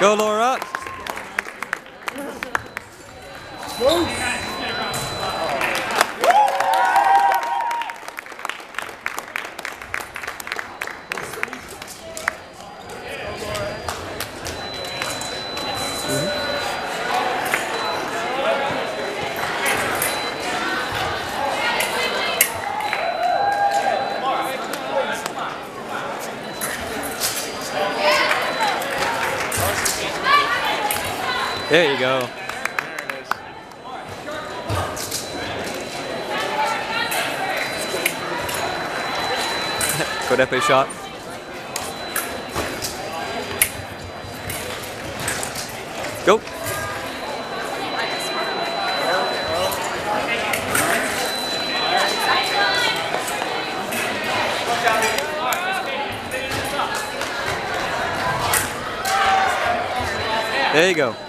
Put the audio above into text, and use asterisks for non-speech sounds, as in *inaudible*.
Go, Laura. There you go. *laughs* Good epic shot. Go. There you go.